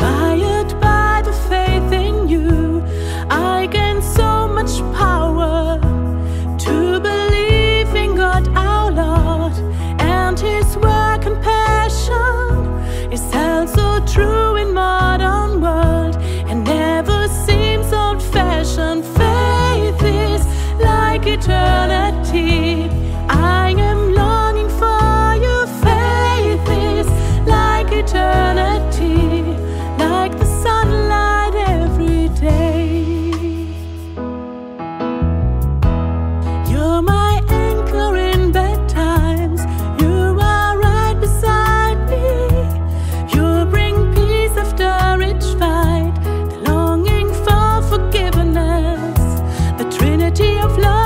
白月 of love.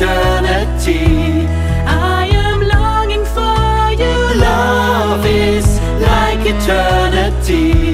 eternity. I am longing for you. Love is like eternity.